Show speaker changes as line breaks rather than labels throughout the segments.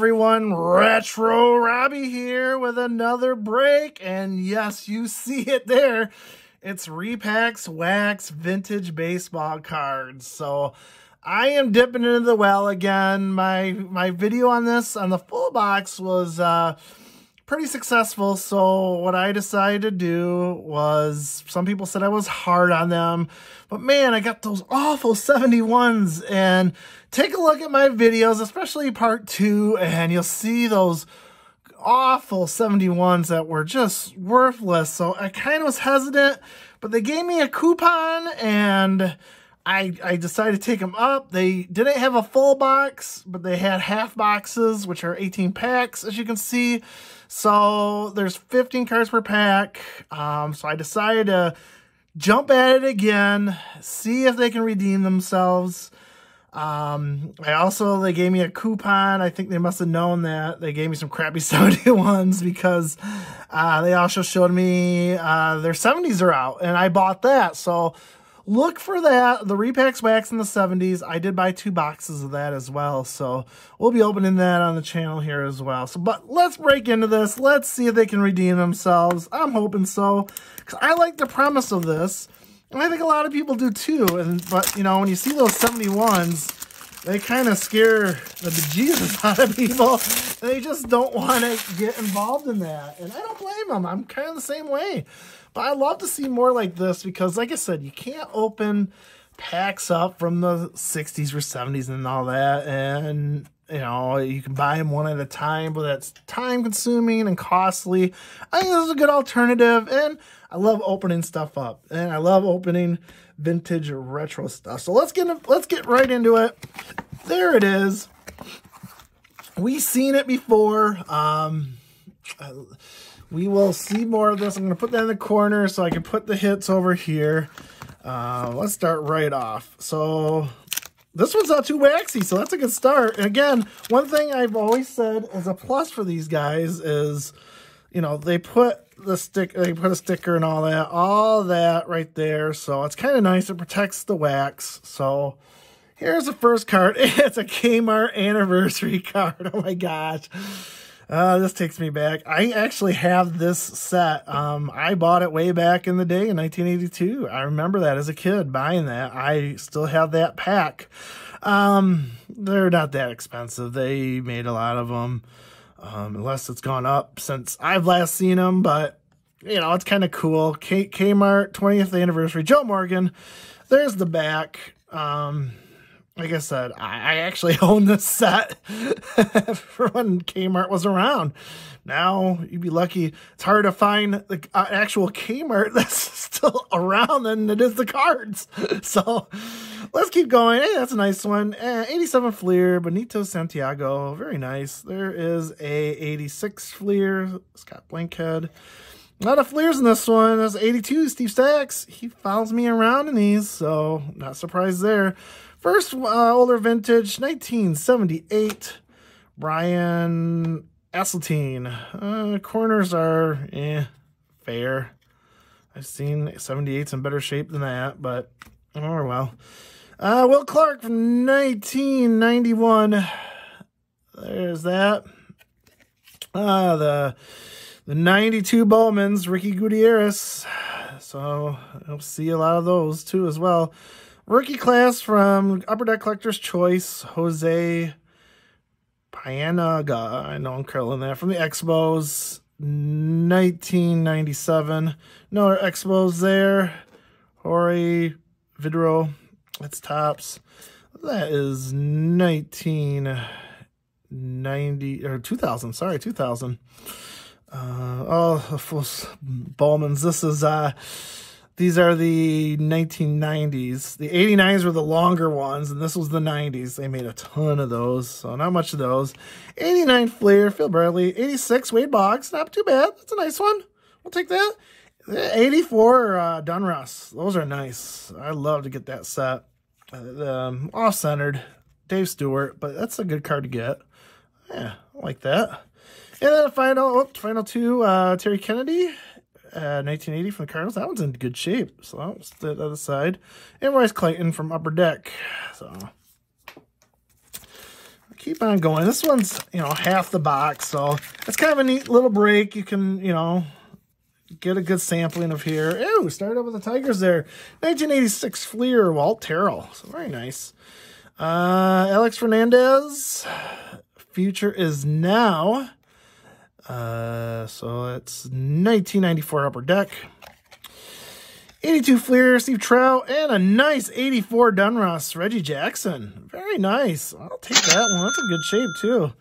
everyone? Retro Robbie here with another break. And yes, you see it there. It's Repacks Wax Vintage Baseball Cards. So I am dipping into the well again. My my video on this, on the full box, was uh, pretty successful. So what I decided to do was, some people said I was hard on them. But man, I got those awful 71s and take a look at my videos, especially part two, and you'll see those awful 71s that were just worthless. So I kind of was hesitant, but they gave me a coupon and I, I decided to take them up. They didn't have a full box, but they had half boxes, which are 18 packs, as you can see. So there's 15 cards per pack. Um, so I decided to jump at it again, see if they can redeem themselves. Um, I also, they gave me a coupon. I think they must have known that. They gave me some crappy 71s because uh, they also showed me uh, their 70s are out, and I bought that. So look for that. The Repacks Wax in the 70s. I did buy two boxes of that as well. So we'll be opening that on the channel here as well. So, but let's break into this. Let's see if they can redeem themselves. I'm hoping so because I like the premise of this. And I think a lot of people do too. And But, you know, when you see those 71s, they kind of scare the bejesus out of people. They just don't want to get involved in that. And I don't blame them. I'm kind of the same way. But I love to see more like this because, like I said, you can't open packs up from the 60s or 70s and all that. And, you know, you can buy them one at a time, but that's time consuming and costly. I think this is a good alternative. And I love opening stuff up. And I love opening vintage retro stuff. So let's get let's get right into it. There it is. We've seen it before. Um, we will see more of this. I'm going to put that in the corner so I can put the hits over here. Uh, let's start right off. So this one's not too waxy, so that's a good start. And again, one thing I've always said as a plus for these guys is, you know, they put the stick, they put a sticker and all that, all that right there. So it's kind of nice. It protects the wax. So here's the first card. It's a Kmart anniversary card. Oh my gosh. Uh, this takes me back. I actually have this set. Um, I bought it way back in the day in 1982. I remember that as a kid buying that. I still have that pack. Um, they're not that expensive. They made a lot of them, um, unless it's gone up since I've last seen them. But you know, it's kind of cool. K- Kmart 20th anniversary. Joe Morgan. There's the back. Um, like I said, I, I actually own this set for when Kmart was around. Now you'd be lucky. It's hard to find the uh, actual Kmart that's still around than it is the cards. So let's keep going. Hey, that's a nice one. Eh, 87 Fleer, Benito Santiago. Very nice. There is a 86 Fleer, Scott Bankhead. A lot of Fleers in this one. That's 82, Steve Stacks. He follows me around in these, so not surprised there. First uh, older vintage, 1978, Brian Asselstine. Uh, corners are eh, fair. I've seen 78s in better shape than that, but oh well. Uh, Will Clark from 1991. There's that. Uh, the the 92 Bowmans, Ricky Gutierrez. So I'll see a lot of those too as well. Rookie class from Upper Deck Collector's Choice, Jose Paniagua. I know I'm curling that. From the Expos, 1997. No other Expos there. Jorge Vidro. That's Topps. That is 1990 or 2000. Sorry, 2000. Uh, oh, Bowman's. This is uh these are the 1990s. The 89s were the longer ones, and this was the 90s. They made a ton of those, so not much of those. 89 Fleer, Phil Bradley. 86 Wade Boggs, not too bad. That's a nice one. We'll take that. 84 uh, Donruss. Those are nice. I love to get that set. Uh, um, off-centered. Dave Stewart, but that's a good card to get. Yeah, I like that. And then final, oh, final two, uh, Terry Kennedy. 1980 uh, from the Cardinals. That one's in good shape. So that was the other side. And Royce Clayton from Upper Deck. So keep on going. This one's, you know, half the box, so it's kind of a neat little break. You can, you know, get a good sampling of here. Ooh, started up with the Tigers there. 1986 Fleer, Walt Terrell. So very nice. Uh, Alex Fernandez. Future is now. Uh, so it's 1994 Upper Deck. 82 Fleer, Steve Trout, and a nice 84 Donruss, Reggie Jackson. Very nice. I'll take that one. That's a good shape, too.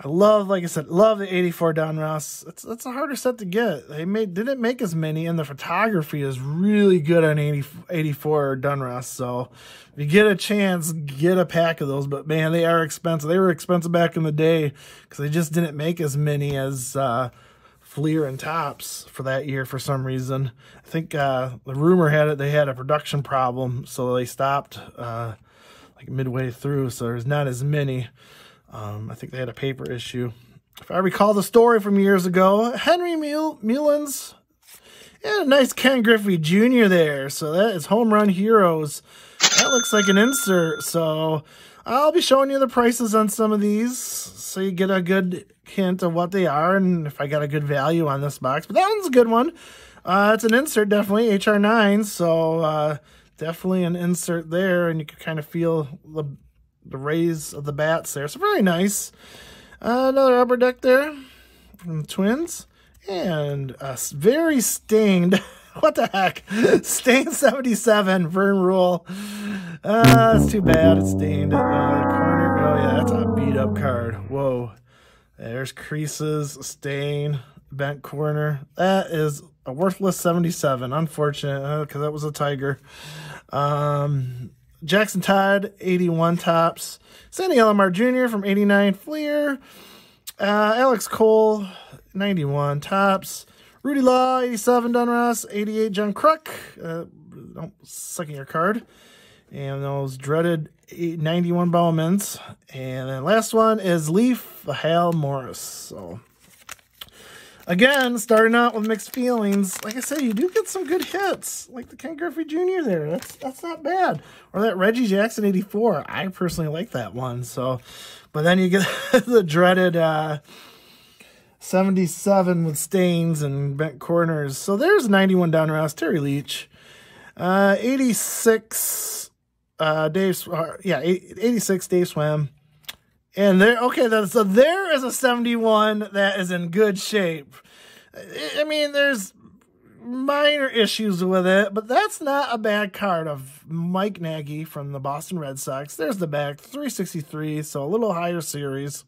I love, like I said, love the 84 Donruss. It's that's a harder set to get. They made didn't make as many, and the photography is really good on 80, 84 Donruss. So if you get a chance, get a pack of those. But man, they are expensive. They were expensive back in the day because they just didn't make as many as uh, Fleer and Topps for that year for some reason. I think uh, the rumor had it they had a production problem, so they stopped uh, like midway through. So there's not as many. Um, I think they had a paper issue. If I recall the story from years ago, Henry Mul- Mullins and a nice Ken Griffey Jr. there. So that is Home Run Heroes. That looks like an insert. So I'll be showing you the prices on some of these so you get a good hint of what they are and if I got a good value on this box. But that one's a good one. Uh, it's an insert, definitely, HR9. So uh, definitely an insert there. And you can kind of feel the the rays of the bats there. So very nice. Uh, another upper deck there from the Twins. And a very stained, what the heck? Stained 77, Vern Ruhle. Uh, it's too bad it's stained. Uh, corner, oh yeah, that's a beat up card. Whoa. There's creases, stain, bent corner. That is a worthless 77. Unfortunate, because uh, that was a Tiger. Um, Jackson Todd, 81 Topps. Sandy Alomar Jr. from 89 Fleer. Uh, Alex Cole, 91 Topps. Rudy Law, 87 Donruss. 88 John Kruk. Uh, don't sucking your card. And those dreaded 91 Bowmans. And then last one is Leaf, Hal Morris. So Again, starting out with mixed feelings. Like I said, you do get some good hits, like the Ken Griffey Jr. there. That's that's not bad. Or that Reggie Jackson 84. I personally like that one. So, but then you get the dreaded uh, 77 with stains and bent corners. So there's 91 down Donruss, Terry Leach. Uh, 86 uh, Dave, uh, yeah, 86 Dave Swam. And there, okay, so there is a 71 that is in good shape. I mean, there's minor issues with it, but that's not a bad card of Mike Nagy from the Boston Red Sox. There's the back, 363, so a little higher series.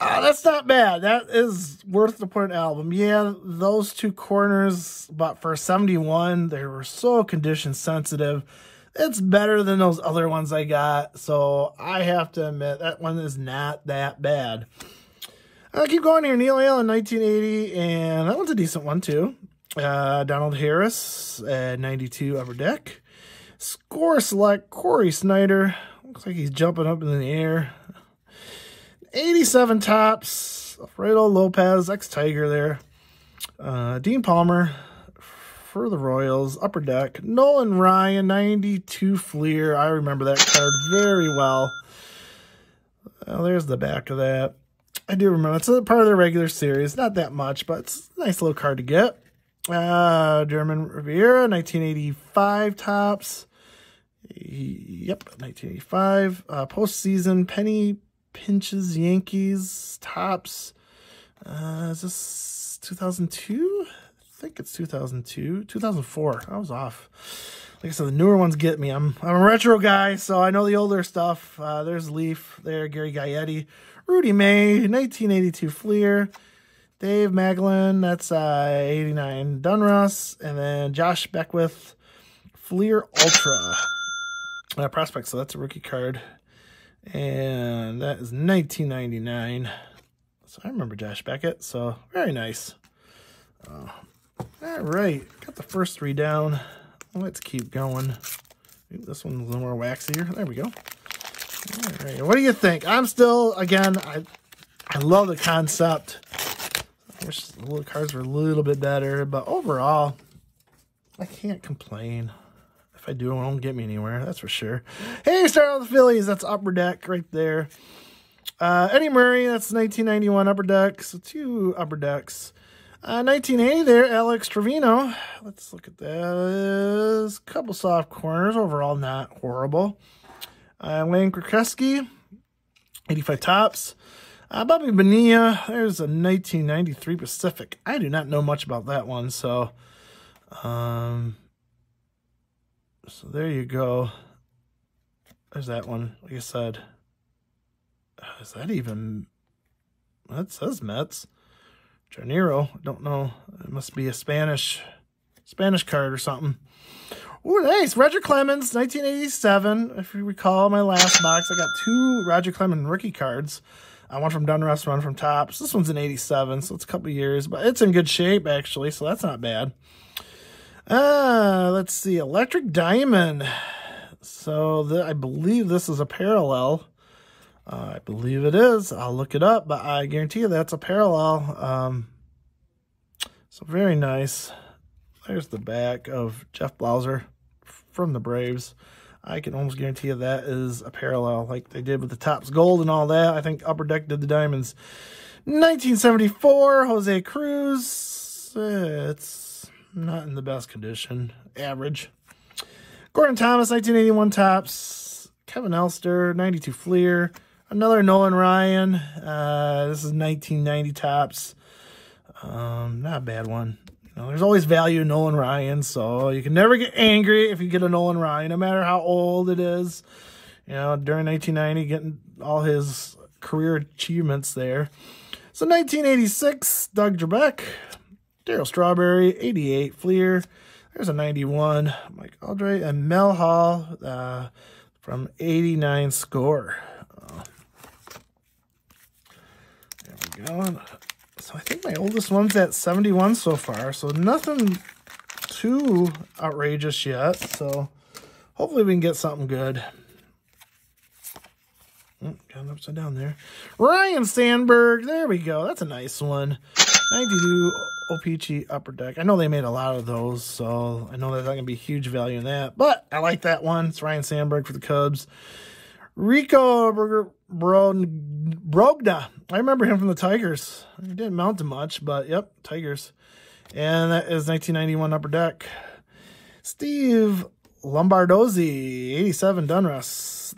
Uh, that's not bad. That is worth the point album. Yeah, those two corners, but for 71, they were so condition sensitive it's better than those other ones I got. So I have to admit that one is not that bad. I'll keep going here. Neil Allen, 1980, and that one's a decent one too. Uh, Donald Harris at 92 upper deck. Score select Cory Snyder. Looks like he's jumping up in the air. 87 Topps. Aurelio Lopez, ex-Tiger there. Uh, Dean Palmer, for the Royals, upper deck. Nolan Ryan, 92 Fleer. I remember that card very well. Well, there's the back of that. I do remember. It's a part of the regular series. Not that much, but it's a nice little card to get. Uh, German Rivera, 1985 Topps. Yep, 1985. Uh, postseason, Penny Pinches Yankees Topps. Uh, is this 2002? Think it's 2002, 2004. I was off. Like I said, the newer ones get me. I'm I'm a retro guy, so I know the older stuff. Uh, there's Leaf, there, Gary Gaetti, Rudy May, 1982 Fleer, Dave Maglin, that's uh, 89 Donruss, and then Josh Beckett, Fleer Ultra uh, prospect. So that's a rookie card, and that is 1999. So I remember Josh Beckett. So very nice. Uh, all right, got the first three down. Let's keep going. This one's a little more waxier. There we go. All right, what do you think? I'm still, again, I I love the concept. I wish the little cards were a little bit better, but overall, I can't complain. If I do, it won't get me anywhere. That's for sure. Hey, starting with the Phillies. That's Upper Deck right there. Uh, Eddie Murray. That's 1991 Upper Deck. So two Upper Decks. Uh, 1980 there, Alex Trevino. Let's look at this. Couple soft corners. Overall, not horrible. Uh, Wayne Gretzky. 85 Topps. Uh, Bobby Bonilla, there's a 1993 Pacific. I do not know much about that one, so um, so there you go. There's that one. Like I said, uh, is that even? That says Mets. Janeiro. Don't know. It must be a Spanish Spanish card or something. Oh, nice. Roger Clemens, 1987. If you recall my last box, I got two Roger Clemens rookie cards. Uh, one from Donruss, one from Topps. This one's in 87, so it's a couple years, but it's in good shape, actually, so that's not bad. Uh, let's see. Electric Diamond. So the, I believe this is a parallel. I believe it is. I'll look it up, but I guarantee you that's a parallel. Um, so very nice. There's the back of Jeff Blauser from the Braves. I can almost guarantee you that is a parallel like they did with the Topps Gold and all that. I think Upper Deck did the Diamonds. 1974, Jose Cruz. It's not in the best condition. Average. Gordon Thomas, 1981 Topps. Kevin Elster, 92 Fleer. Another Nolan Ryan. Uh, this is 1990 Topps. Um, not a bad one. You know, there's always value in Nolan Ryan, so you can never get angry if you get a Nolan Ryan, no matter how old it is. You know, during 1990, getting all his career achievements there. So 1986, Doug Drabek, Darryl Strawberry, 88, Fleer. There's a 91, Mike Aldrete, and Mel Hall uh, from 89 score. Uh, there we So I think my oldest one's at 71 so far. So nothing too outrageous yet. So hopefully we can get something good. Oh, got upside down there. Ryne Sandberg. There we go. That's a nice one. 92 O-Pee-Chee Upper Deck. I know they made a lot of those, so I know there's not going to be huge value in that. But I like that one. It's Ryne Sandberg for the Cubs. Rico Brogna. I remember him from the Tigers. He didn't mount to much, but yep, Tigers. And that is 1991 Upper Deck. Steve Lombardozzi, 87 Donruss.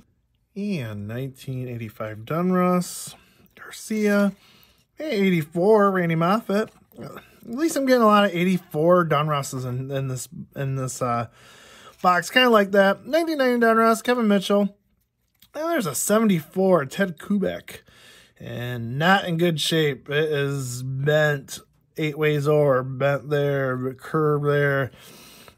And 1985 Donruss. Garcia. 84 Randy Moffitt. At least I'm getting a lot of 84 Donrusses in, in this in this uh, box. Kind of like that. 1990 Donruss, Kevin Mitchell. There's a 74 Ted Kubiak. And not in good shape. It is bent eight ways over, bent there, curved there.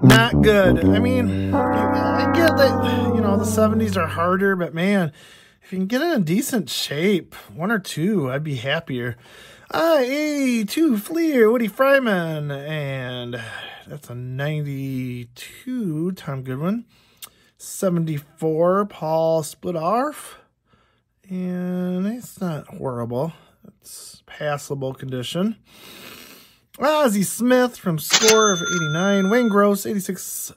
Not good. I mean, I get that, you know, the 70s are harder, but man, if you can get it in a decent shape, one or two, I'd be happier. Ah, 82 Fleer, Woody Fryman, and that's a 92 Tom Goodwin. 74, Paul Splittorff. And it's not horrible. It's passable condition. Ozzie Smith from Score of 89. Wayne Gross, 86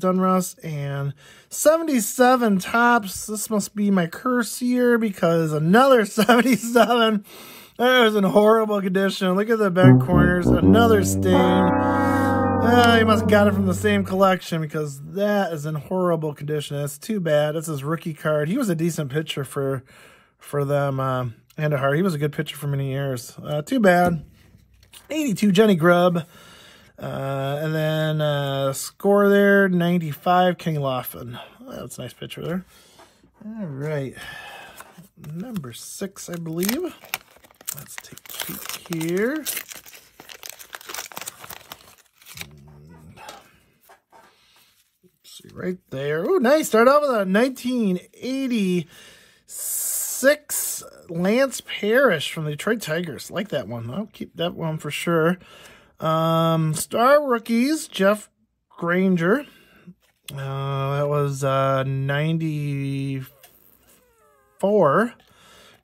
Donruss. And 77 Topps. This must be my curse year because another 77. That was in horrible condition. Look at the back corners. Another stain. He must have got it from the same collection because that is in horrible condition. It's too bad. It's his rookie card. He was a decent pitcher for for them. Uh, Andahar. He was a good pitcher for many years. Uh, too bad. 82 Jenny Grubb. Uh, and then uh, score there 95 Kenny Lofton. that's a nice picture there. All right. Number six, I believe. Let's take a peek here. See right there. Oh, nice. Start off with a 1986 Lance Parrish from the Detroit Tigers. Like that one. I'll keep that one for sure. Um, star rookies, Jeff Granger. Uh, that was uh, 94.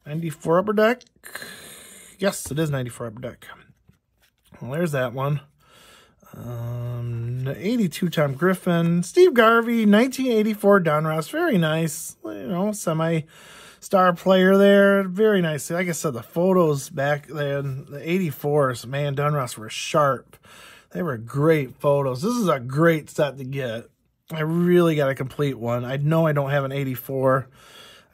94 upper deck. Yes, it is 94 upper deck. Well, there's that one. Um, 82 Tom Griffin. Steve Garvey, 1984 Don Donruss. Very nice. You know, semi star player there. Very nice. Like I said, the photos back then, the 84s, man, Don Donruss were sharp. They were great photos. This is a great set to get. I really got a complete one. I know I don't have an 84.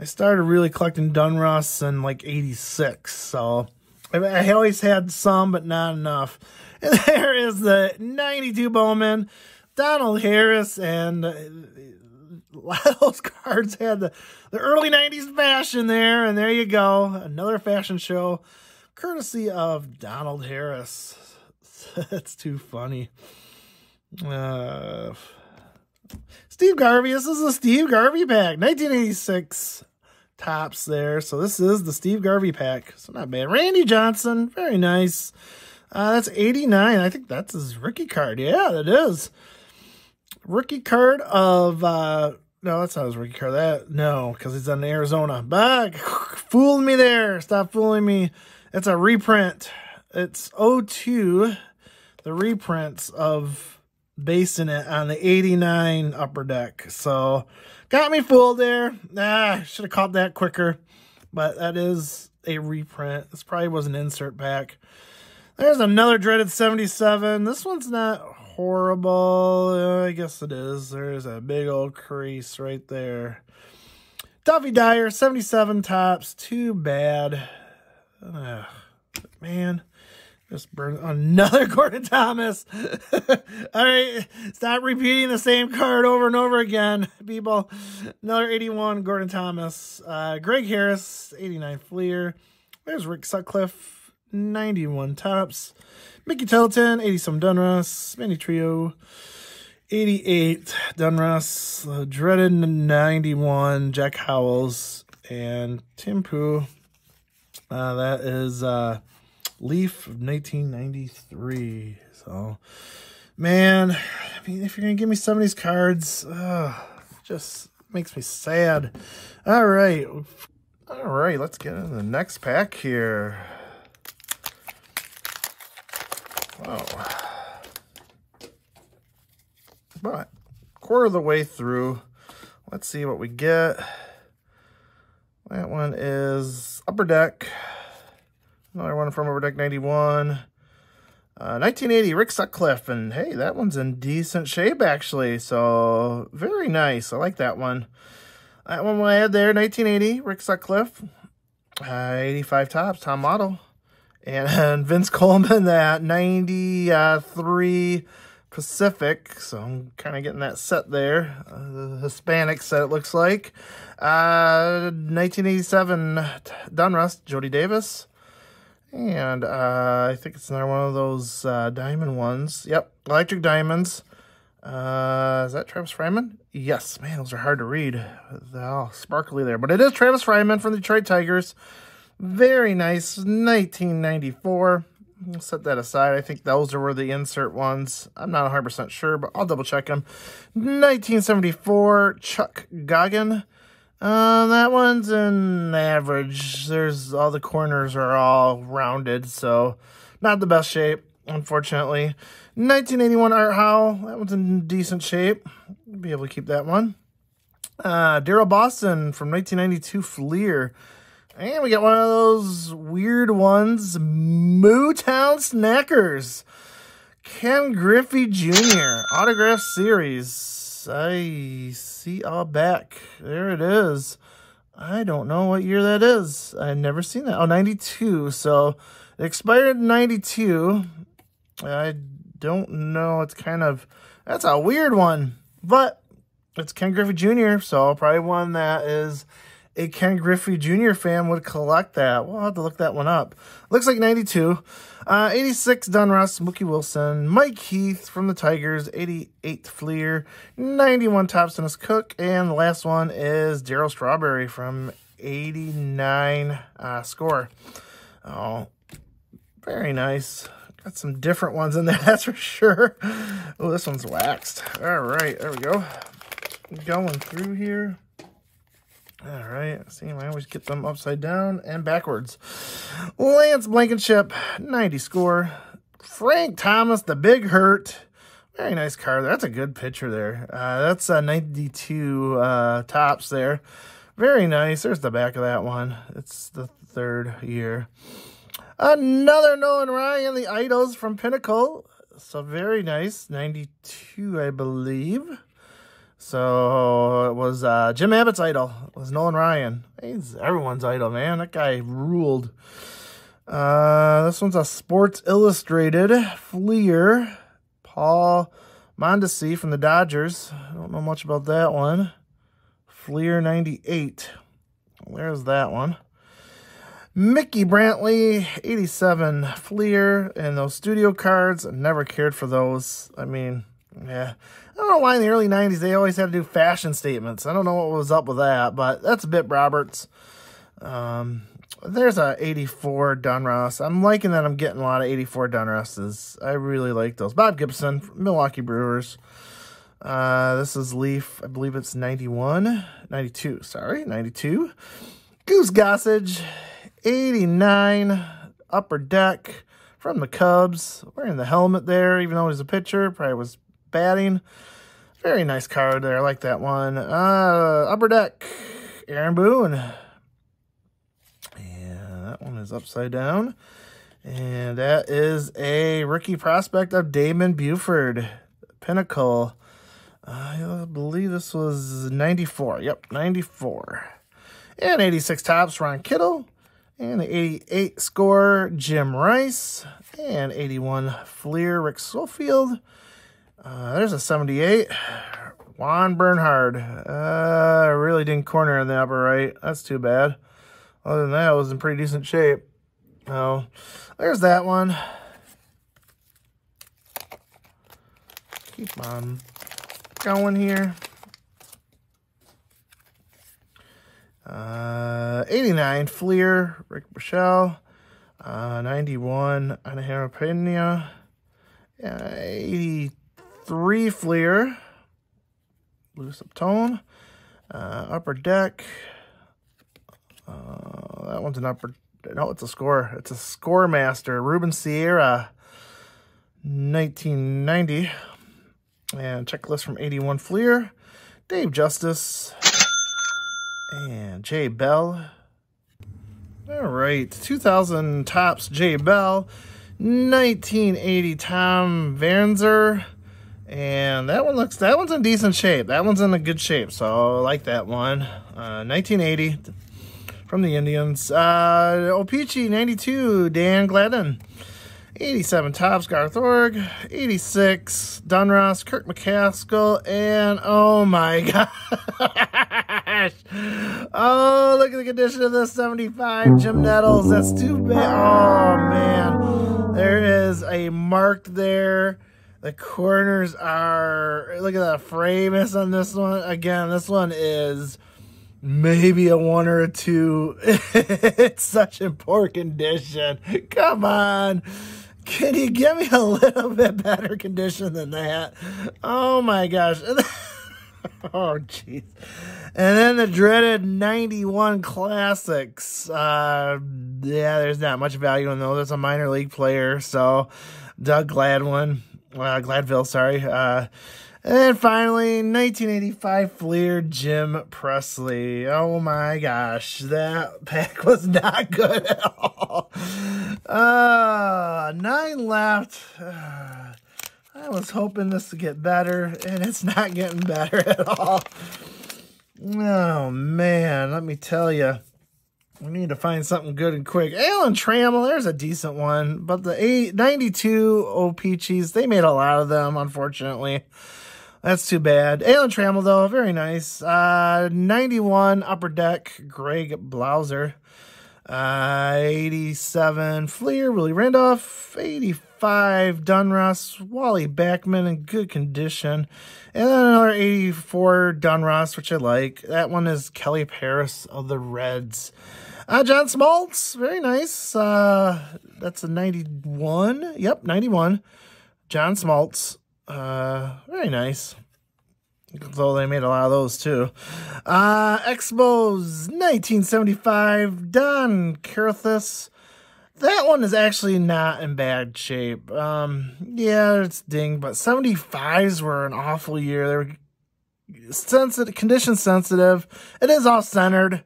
I started really collecting Donruss in like 86, so I always had some, but not enough. There is the 92 Bowman, Donald Harris, and a lot of those cards had the, the early 90s fashion there, and there you go. Another fashion show, courtesy of Donald Harris. That's too funny. Uh, Steve Garvey. This is the Steve Garvey pack. 1986 Topps there. So this is the Steve Garvey pack. So not bad. Randy Johnson. Very nice. Uh, that's 89. I think that's his rookie card. Yeah, that is. Rookie card of... Uh, no, that's not his rookie card. That No, because he's in Arizona. But fooled me there. Stop fooling me. It's a reprint. It's 02 the reprints of basing it on the 89 upper deck. So got me fooled there. Ah, should have caught that quicker. But that is a reprint. This probably was an insert pack. There's another dreaded 77. This one's not horrible. Uh, I guess it is. There's a big old crease right there. Duffy Dyer, 77 Topps. Too bad. Uh, man. Just burn another Gordon Thomas. All right, stop repeating the same card over and over again, people. Another 81 Gordon Thomas. Uh, Greg Harris, 89 Fleer. There's Rick Sutcliffe, 91 Topps, Mickey Tettleton, 80 some Donruss, Manny Trillo, 88 Donruss, Uh, dreaded 91 Jack Howells. And Tim Pooh. Uh, that is... Uh, Leaf of 1993. So, man, I mean, if you're going to give me some of these cards, uh, just makes me sad. All right. All right, let's get into the next pack here. Wow. But quarter of the way through, let's see what we get. That one is Upper Deck. Another one from Upper Deck 91. Uh, 1980, Rick Sutcliffe. And hey, that one's in decent shape, actually. So, very nice. I like that one. That one I had there, 1980, Rick Sutcliffe. Uh, 85 Topps, Tom Model. And, Vince Coleman, that 93 Pacific. So, I'm kind of getting that set there. Uh, Hispanic set, it looks like. Uh, 1987 Donruss, Jody Davis. And uh, I think it's another one of those uh, diamond ones. Yep, electric diamonds. Uh, is that Travis Fryman? Yes, man, those are hard to read. They're all sparkly there. But it is Travis Fryman from the Detroit Tigers. Very nice, 1994. I'll set that aside. I think those are where the insert ones. I'm not 100% sure, but I'll double check them. 1974, Chuck Goggin. Uh, that one's an average. There's all the corners are all rounded, so not the best shape, unfortunately. 1981 Art Howell. That one's in decent shape. Be able to keep that one. Uh, Daryl Boston from 1992 Fleer. And we got one of those weird ones, Mootown Snackers. Ken Griffey Jr. Autograph Series. I see all back. There it is. I don't know what year that is. I've never seen that. Oh, 92. So it expired in 92. I don't know. It's kind of, that's a weird one. But it's Ken Griffey Jr. So probably one that is a Ken Griffey Jr. fan would collect that. We'll have to look that one up. Looks like 92. Uh, 86 Donruss, Mookie Wilson, Mike Heath from the Tigers, 88 Fleer, 91 Thompson Cook, and the last one is Darryl Strawberry from 89 uh, score. Oh, very nice. Got some different ones in there, that's for sure. Oh, this one's waxed. All right, there we go. Going through here. All right, see, I always get them upside down and backwards. Lance Blankenship, 90 score. Frank Thomas, the big hurt. Very nice card. That's a good picture there. Uh, that's a 92 uh, Topps there. Very nice. There's the back of that one. It's the third year. Another Nolan Ryan, the Idols from Pinnacle. So very nice. 92, I believe. So it was uh, Jim Abbott's idol. It was Nolan Ryan. He's everyone's idol, man. That guy ruled. Uh, this one's a Sports Illustrated Fleer. Raul Mondesi from the Dodgers. I don't know much about that one. Fleer 98. There's that one. Mickey Brantley, 87 Fleer, and those studio cards. never cared for those. I mean, yeah. I don't know why in the early 90s they always had to do fashion statements. I don't know what was up with that, but that's a Bip Roberts. Um, there's a 84 Donruss. I'm liking that I'm getting a lot of 84 Donrusses. I really like those. Bob Gibson, Milwaukee Brewers. Uh, this is Leaf. I believe it's 91. 92, sorry. 92. Goose Gossage, 89. Upper Deck from the Cubs. Wearing the helmet there, even though he's a pitcher. Probably was batting. Very nice card there. I like that one. Uh, Upper Deck, Aaron Boone that one is upside down. And that is a rookie prospect of Damon Buford, Pinnacle. I believe this was 94. Yep, 94. And 86 Topps, Ron Kittle. And the 88 score, Jim Rice. And 81 Fleer, Rick Schofield. Uh, there's a 78, Juan Bernhardt. Uh, really didn't corner in the upper right. That's too bad. Other than that, it was in pretty decent shape. So, there's that one. Keep on going here. Uh, 89, Fleer, Rick Buechele. Uh, 91, Anahara Pena. Uh, 83, Fleer. Loose up tone. Uh, upper deck. Uh, that one's an upper. No, it's a score. It's a score master. Ruben Sierra, 1990. And checklist from 81 Fleer. Dave Justice. And Jay Bell. All right. 2000 Topps Jay Bell. 1980 Tom Vanzer. And that one looks, that one's in decent shape. That one's in a good shape. So I like that one. Uh, 1980 from the Indians. Uh, O-Pee-Chee, 92, Dan Gladden. 87, Topps Garth Iorg. 86, Donruss, Kirk McCaskill. And, oh my gosh. Oh, look at the condition of this 75, Jim Nettles. That's too bad. Oh, man. There is a mark there. The corners are, look at that frame on this one. Again, this one is maybe a one or a two. it's such in poor condition. Come on. Can you give me a little bit better condition than that? Oh my gosh. oh jeez. And then the dreaded 91 classics. Uh, yeah, there's not much value in those. It's a minor league player. So Doug Gladwin, uh, Gladville, sorry. Uh, and finally, 1985 Fleer Jim Presley. Oh my gosh, that pack was not good at all. Uh, nine left. Uh, I was hoping this to get better, and it's not getting better at all. Oh man, let me tell you. We need to find something good and quick. Alan Trammell, there's a decent one. But the eight, 92 O-Pee-Chees, they made a lot of them, unfortunately. That's too bad. Alan Trammell, though, very nice. Uh, 91 Upper Deck, Greg Blauser. Uh, 87 Fleer, Willie Randolph. 85 Donruss, Wally Backman in good condition. And then another 84 Donruss, which I like. That one is Kelly Paris of the Reds. Uh, John Smoltz, very nice. Uh, that's a 91. Yep, 91. John Smoltz. Uh, very nice. Though they made a lot of those too. Uh, Expos 1975, Don Carrithers. that one is actually not in bad shape. Um, yeah, it's dinged, but 75s were an awful year. They were sensitive, condition sensitive. It is off centered.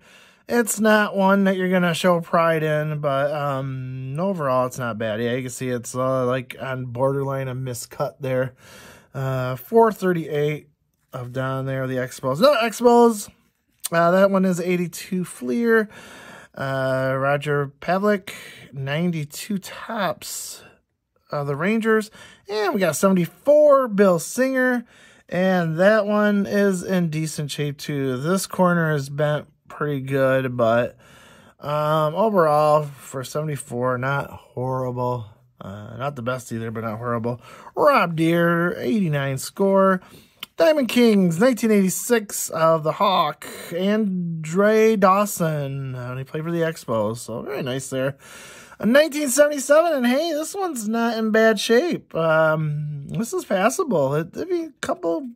It's not one that you're gonna show pride in, but um, overall, it's not bad. Yeah, you can see it's uh, like on borderline a miscut there. Uh, 438 of down there the Expos. No Expos. Uh, that one is 82 Fleer. Uh, Roger Pavlik, 92 Topps. Uh, the Rangers. And we got 74 Bill Singer. And that one is in decent shape too. This corner is bent pretty good, but um, overall for 74, not horrible. Uh, not the best either, but not horrible. Rob Deer, 89 score. Diamond Kings, 1986 of the Hawk. Andre Dawson, uh, he played for the Expos, so very nice there. 1977, and hey, this one's not in bad shape. Um, this is passable. It, would be a couple you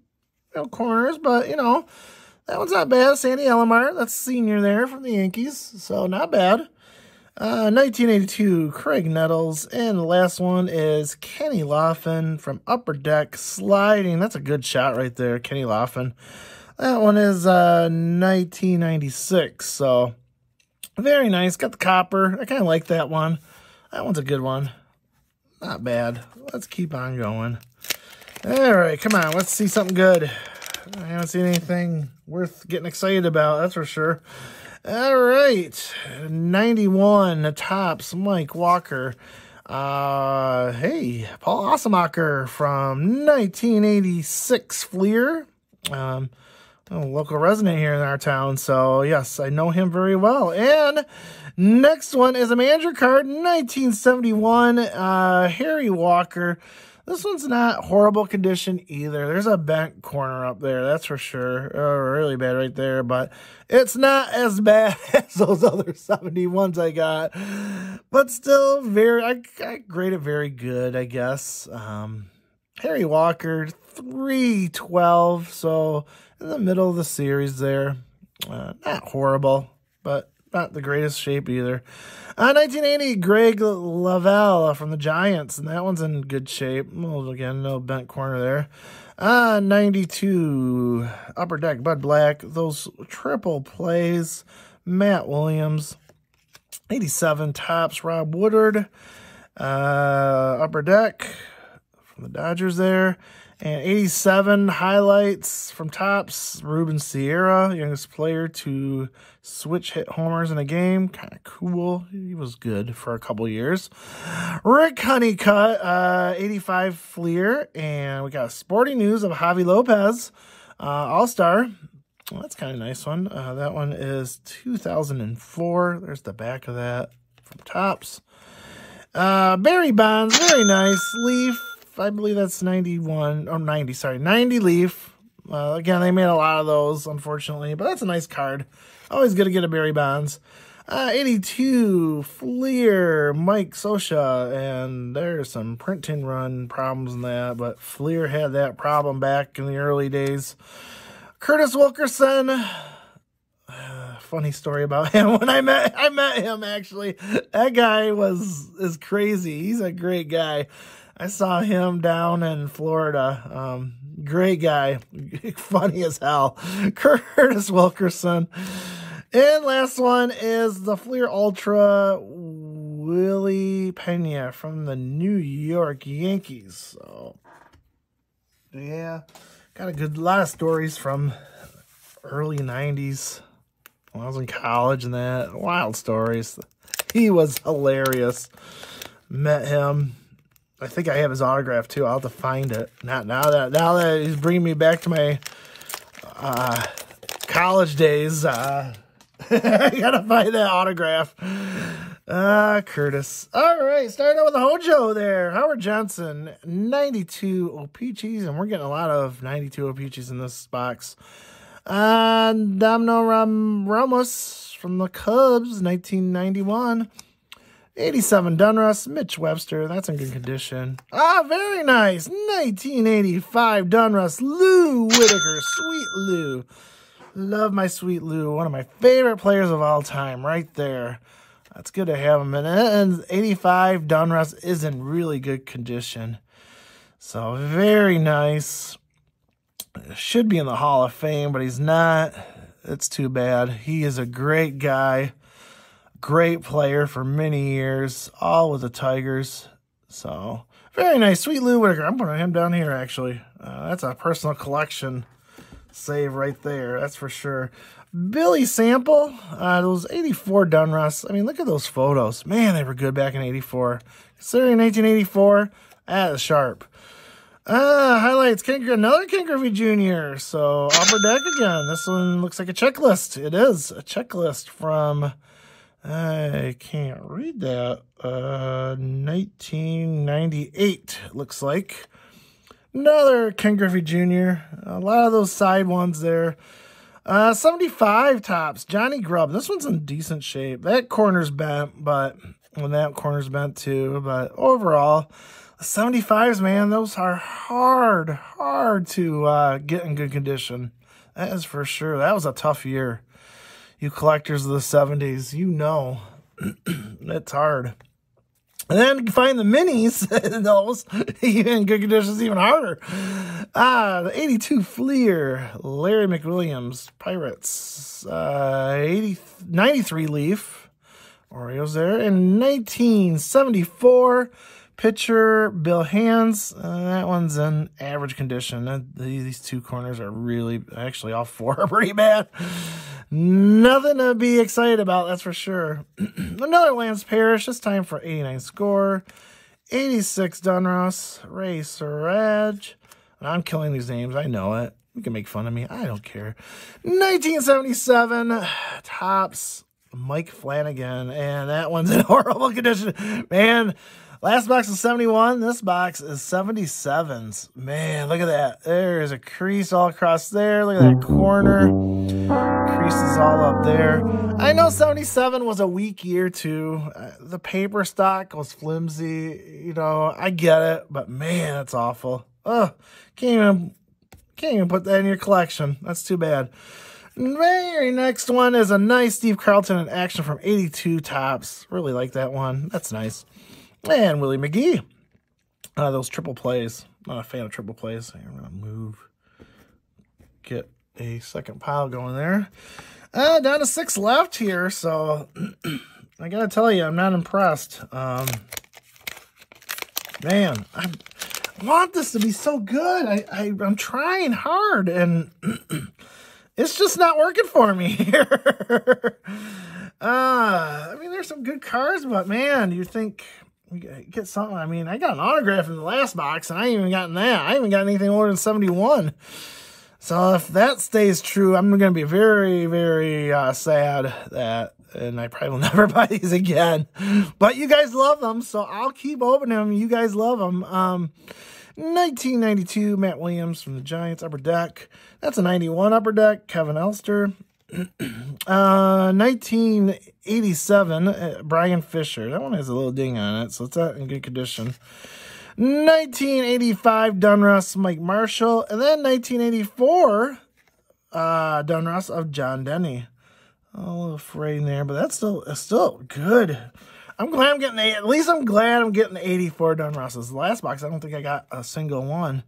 know, corners, but you know, that one's not bad. Sandy Alomar, that's senior there from the Yankees, so not bad. Uh, 1982, Graig Nettles. And the last one is Kenny Laughlin from Upper Deck Sliding. That's a good shot right there, Kenny Laughlin. That one is uh, 1996. So very nice. Got the copper. I kind of like that one. That one's a good one. Not bad. Let's keep on going. All right, come on. Let's see something good. I haven't seen anything worth getting excited about, that's for sure. All right, 91, the Topps, Mike Walker. Uh, hey, Paul Assenmacher from 1986 Fleer. Um, local resident here in our town. So, yes, I know him very well. And next one is a manager card, 1971, uh, Harry Walker. This one's not horrible condition either. There's a bent corner up there, that's for sure. Oh, really bad right there, but it's not as bad as those other 71s I got. But still, very, I, I grade it very good, I guess. Um, Harry Walker, 312. So in the middle of the series there. Uh, not horrible, but not the greatest shape either. Uh, 1980, Greg Lavelle from the Giants, and that one's in good shape. Well, again, no bent corner there. Uh, 92, Upper Deck, Bud Black, those triple plays, Matt Williams. 87, Topps, Rob Woodard. Uh, Upper Deck from the Dodgers there. And 87 highlights from Topps. Ruben Sierra, youngest player to switch hit homers in a game. Kind of cool. He was good for a couple years. Rick Honeycutt, uh, 85 Fleer. And we got sporting news of Javy Lopez, uh, All Star. Well, that's kind of nice one. Uh, that one is 2004. There's the back of that from Topps. Uh, Barry Bonds, very nice. Leaf, I believe that's 91 or 90, sorry, 90 Leaf. Uh, again, they made a lot of those, unfortunately, but that's a nice card. Always good to get a Barry Bonds. Uh, 82 Fleer, Mike Scioscia, and there's some printing run problems in that, but Fleer had that problem back in the early days. Curtis Wilkerson, funny story about him. When I met, I met him actually. That guy was is crazy. He's a great guy. I saw him down in Florida. Um, great guy, funny as hell. Curtis Wilkerson. And last one is the Fleer Ultra Willie Pena from the New York Yankees. So, yeah, got a good lot of stories from early 90s when I was in college and that. Wild stories. He was hilarious. Met him I think I have his autograph too. I'll have to find it. Not now that now that he's bringing me back to my uh, college days. Uh, I gotta find that autograph. Ah, uh, Curtis. All right, starting out with the Hojo there. Howard Johnson, 92 O-Pee-Chees, and we're getting a lot of 92 O-Pee-Chees in this box. Uh, Domingo Ram Ramos from the Cubs, 1991. 87 Donruss, Mitch Webster. That's in good condition. Ah, very nice. 1985 Donruss, Lou Whitaker. Sweet Lou. Love my sweet Lou. One of my favorite players of all time, right there. That's good to have him. And, and 85, Donruss is in really good condition. So very nice. Should be in the Hall of Fame, but he's not. It's too bad. He is a great guy, great player for many years, all with the Tigers. So very nice. Sweet Lou Whitaker. I'm putting him down here, actually. Uh, that's a personal collection save right there. That's for sure. Billy Sample, uh, those 84 Donruss. I mean, look at those photos. Man, they were good back in 84. Considering 1984, that is sharp. Uh, highlights, Ken, another Ken Griffey Jr. So, upper deck again. This one looks like a checklist. It is a checklist from, I can't read that, uh, 1998, looks like. Another Ken Griffey Jr. A lot of those side ones there. Uh, 75 Topps, Johnny Grubb. This one's in decent shape. That corner's bent, but when that corner's bent too. But overall, 75s, man, those are hard, hard to uh, get in good condition. That is for sure. That was a tough year. You collectors of the 70s, you know. it's hard. And then find the minis, those, in good conditions, even harder. Ah, the 82 Fleer, Larry McWilliams, Pirates. Uh, 80, 93 Leaf, Orioles there. And 1974 pitcher, Bill Hands. Uh, that one's in average condition. Uh, these two corners are really, actually, all four are pretty bad. Nothing to be excited about, that's for sure. Another Lance Parrish, this time for 89 score. 86 Donruss, Ray Searage. I'm killing these names, I know it. You can make fun of me, I don't care. 1977 Topps, Mike Flanagan, and that one's in horrible condition. Man, Last box is 71. This box is 77s. Man, look at that. There's a crease all across there. Look at that corner. Creases all up there. I know 77 was a weak year too. Uh, the paper stock was flimsy. You know, I get it, but man, that's awful. Oh, can't even can't even put that in your collection. That's too bad. Very next one is a nice Steve Carlton in action from 82 Topps. Really like that one. That's nice. And Willie McGee. Uh, those triple plays. Not a fan of triple plays. I'm going to move. Get a second pile going there. Uh, down to six left here, so I gotta tell you, I'm not impressed. Um, man, I want this to be so good. I, I I'm trying hard, and it's just not working for me here. uh, I mean, there's some good cards, but man, you think we get something. I mean, I got an autograph in the last box, and I ain't even gotten that. I haven't got anything older than 71. So if that stays true, I'm going to be very, very uh, sad that, and I probably will never buy these again. But you guys love them, so I'll keep opening them. You guys love them. Um, 1992, Matt Williams from the Giants, Upper Deck. That's a 91 Upper Deck, Kevin Elster. uh, 1987, uh, Brian Fisher. That one has a little ding on it, so it's not in good condition. 1985, Donruss, Mike Marshall. And then 1984, uh, Donruss of John Denny. A little fraying there, but that's still still good. I'm glad I'm getting, at least I'm glad I'm getting 84 Donrusses. The last box, I don't think I got a single one.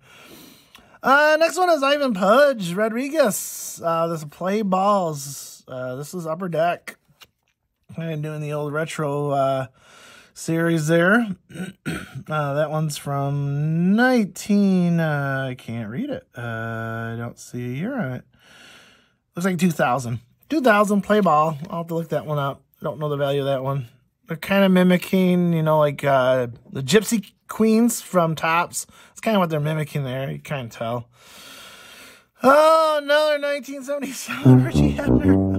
Uh, next one is Ivan Pudge Rodriguez. Uh, this is play balls. Uh, this is upper deck. Kind of doing the old retro uh, series there. uh, that one's from 19. Uh, I can't read it. Uh, I don't see a year on it. Looks like 2000. 2000 play ball. I'll have to look that one up. I don't know the value of that one. They're kind of mimicking, you know, like uh, the Gypsy Queens from Topps. It's kind of what they're mimicking there. You can't tell. Oh, another 1977 Richie Hebner.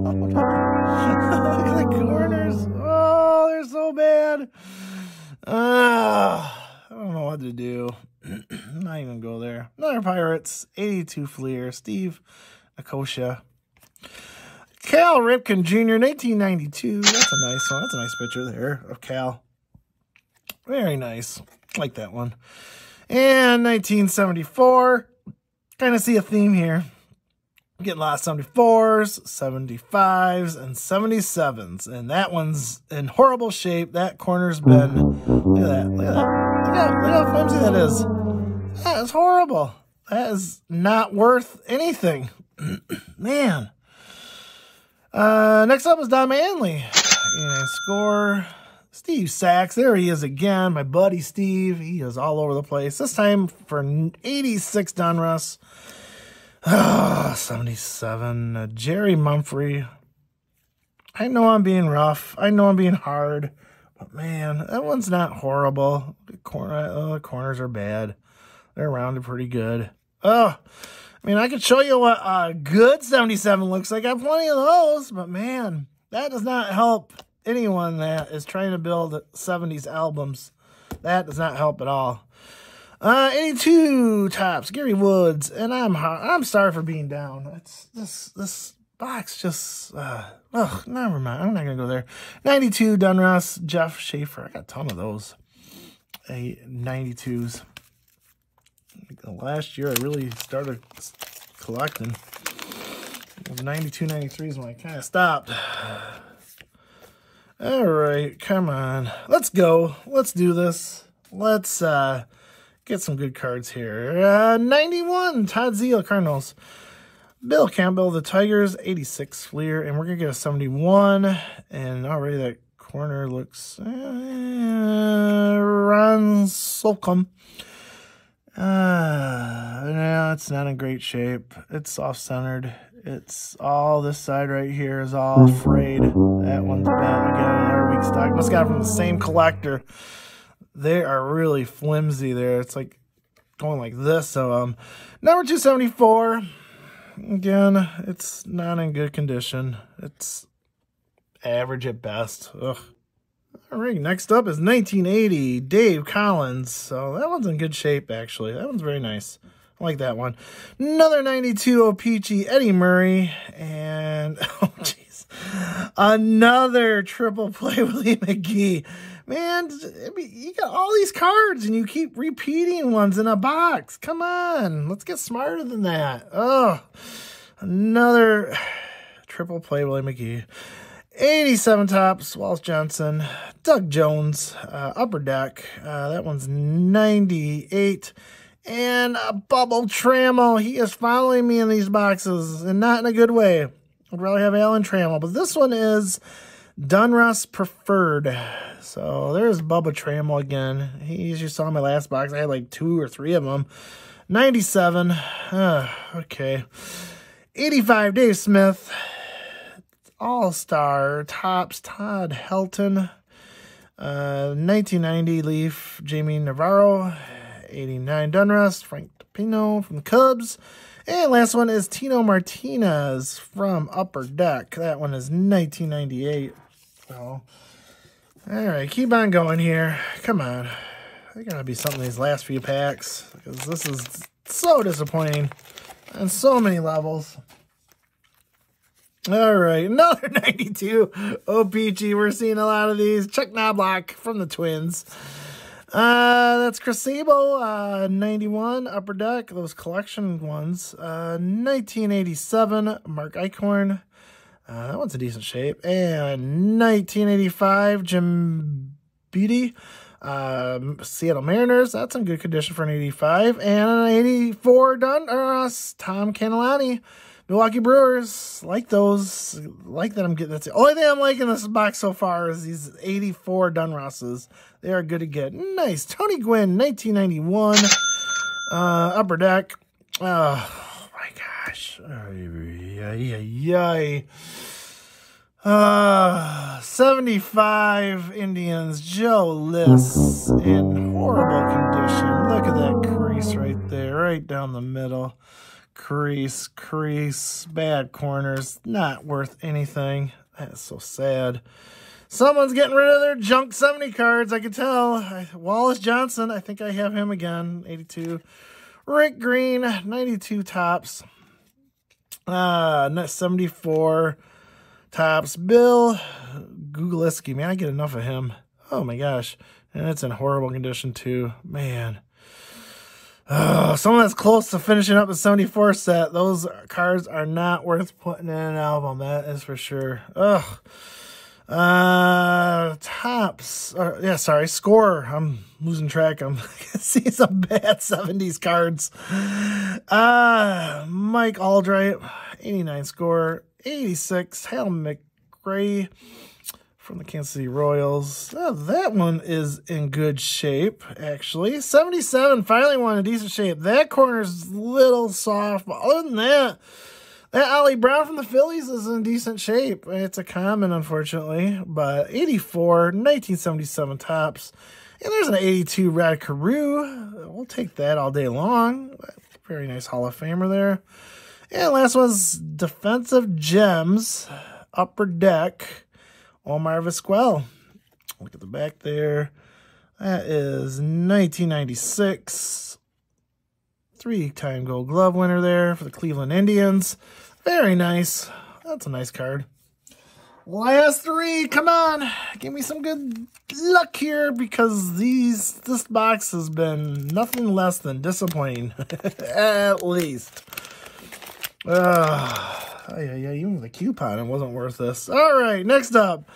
So bad. Uh, I don't know what to do. not even go there. Another Pirates. 82 Fleer. Steve Nicosia. Cal Ripken Jr., 1992. That's a nice one. That's a nice picture there of Cal. Very nice. Like that one. And 1974. Kind of see a theme here. Getting a lot of 74s, 75s, and 77s. And that one's in horrible shape. That corner's been, look at that, look at that. Look at, look how flimsy that is. That is horrible. That is not worth anything. Man. Uh, next up is Don Manley. And score Steve Sax. There he is again. My buddy Steve. He is all over the place. This time for 86 Donruss. Oh, 77. Uh, Jerry Mumphrey. I know I'm being rough. I know I'm being hard. But man, that one's not horrible. The corner, oh, the corners are bad. They're rounded pretty good. Oh, I mean, I could show you what a good 77 looks like. I have plenty of those. But man, that does not help anyone that is trying to build 70s albums. That does not help at all. Uh, 82 Topps, Gary Woods, and I'm I'm sorry for being down. It's this this box just uh oh never mind. I'm not gonna go there. 92 Donruss, Jeff Schaefer. I got a ton of those. A 92s. Last year I really started collecting. 92, 93 is when I kind of stopped. All right, come on. Let's go. Let's do this. Let's uh get some good cards here. Uh, 91, Todd Zeile, Cardinals. Bill Campbell, the Tigers, 86, Fleer, and we're going to get a 71. And already that corner looks... Uh, Ron Slocum. Uh, no, it's not in great shape. It's off-centered. It's all this side right here is all frayed. That one's bad. Again, another weak stock. Must got from the same collector they are really flimsy there. It's like going like this. So um, number 274. Again, it's not in good condition. It's average at best. Ugh. All right, next up is 1980, Dave Collins. So that one's in good shape, actually. That one's very nice. I like that one. Another 92 O-Pee-Chee, Eddie Murray. And, oh, jeez. Another triple play, Willie McGee man, you got all these cards and you keep repeating ones in a box. Come on, let's get smarter than that. Oh, another triple play, Willie McGee. 87 Topps, Wallace Johnson, Doug Jones, uh, Upper Deck. Uh, that one's 98. And a Bubba Trammell. He is following me in these boxes, and not in a good way. I'd rather have Alan Trammell, but this one is Donruss Preferred. So there's Bubba Trammell again. He you saw my last box. I had like two or three of them. 97. Uh, okay. 85 Dave Smith. All-Star Topps Todd Helton. Uh, 1990 Leaf Jamie Navarro. 89 Donruss Frank Pino from the Cubs. And last one is Tino Martinez from Upper Deck. That one is 1998. So all right, keep on going here. Come on. There gotta be something these last few packs because this is so disappointing on so many levels. All right, another 92 O-Pee-Chee. We're seeing a lot of these. Chuck Knoblauch from the Twins. Uh, that's Chris Sabo, uh, 91 Upper Deck, those collection ones. Uh, 1987 Mark Eichhorn. Uh, that one's a decent shape. And 1985, Jim Beattie, um, Seattle Mariners. That's in good condition for an 85. And an 84 done, uh, Tom Kahnelany, Milwaukee Brewers. Like those. Like that I'm getting. That's the only thing I'm liking this box so far is these 84 Donrusses. They are good to get. Nice. Tony Gwynn, 1991. Uh, upper Deck. Uh, gosh. Uh, 75 Indians, Joe Lis in horrible condition. Look at that crease right there, right down the middle. Crease, crease, bad corners, not worth anything. That's so sad. Someone's getting rid of their junk 70 cards, I can tell. Wallace Johnson, I think I have him again, 82. Rick Green, 92 Topps. Uh, 74 Topps. Bill Gogolewski. Man, I get enough of him. Oh my gosh. And it's in horrible condition too. Man. Oh, someone that's close to finishing up a 74 set. Those cards are not worth putting in an album. That is for sure. Ugh. Uh, Topps. Uh, yeah, sorry. Score. I'm losing track. I'm seeing some bad 70s cards. Uh, Mike Aldrete, 89 score. 86. Hal McRae from the Kansas City Royals. Oh, that one is in good shape, actually. 77, finally one in decent shape. That corner's a little soft, but other than that, that Ollie Brown from the Phillies is in decent shape. It's a common, unfortunately, but 84, 1977 Topps. And there's an 82 Rod Carew. We'll take that all day long. Very nice Hall of Famer there. And last one's Defensive Gems, Upper Deck, Omar Vizquel. Look at the back there. That is 1996 three-time Gold Glove winner there for the Cleveland Indians. Very nice. That's a nice card. Last three, come on, give me some good luck here because these this box has been nothing less than disappointing, at least. Uh, yeah, yeah, even a coupon, it wasn't worth this. All right, next up.